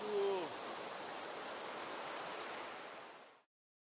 cool.